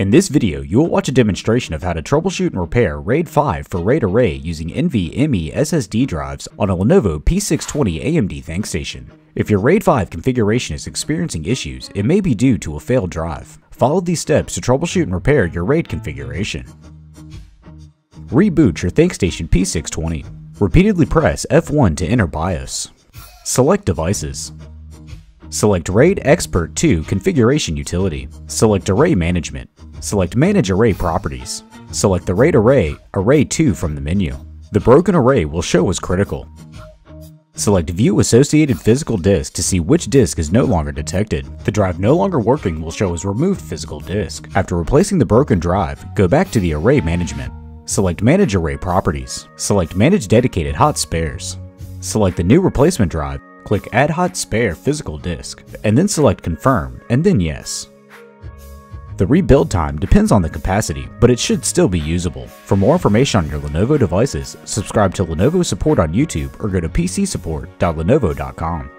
In this video, you will watch a demonstration of how to troubleshoot and repair RAID 5 for RAID Array using NVMe SSD drives on a Lenovo P620 AMD ThinkStation. If your RAID 5 configuration is experiencing issues, it may be due to a failed drive. Follow these steps to troubleshoot and repair your RAID configuration. Reboot your ThinkStation P620. Repeatedly press F1 to enter BIOS. Select Devices. Select RAIDXpert2 Configuration Utility. Select Array Management. Select Manage Array Properties. Select the RAID Array Array 2 from the menu. The broken array will show as critical. Select View Associated Physical Disk to see which disk is no longer detected. The drive no longer working will show as removed physical disk. After replacing the broken drive, go back to the Array Management. Select Manage Array Properties. Select Manage Dedicated Hot Spares. Select the new replacement drive click Add Hot Spare Physical Disk, and then select Confirm, and then Yes. The rebuild time depends on the capacity, but it should still be usable. For more information on your Lenovo devices, subscribe to Lenovo Support on YouTube or go to pcsupport.lenovo.com.